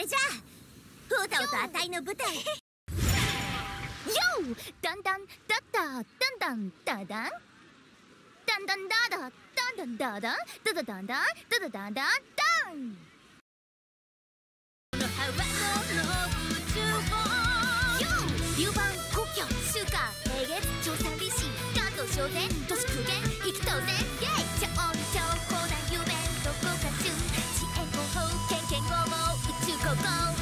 れじゃあフータオとあたいの舞台 Yo! Dun dun da da dun dun da dun dun dun da da dun dun da da da da dun dun da da dun dun dun 流番故郷週刊平月調査利子関東商前土 go.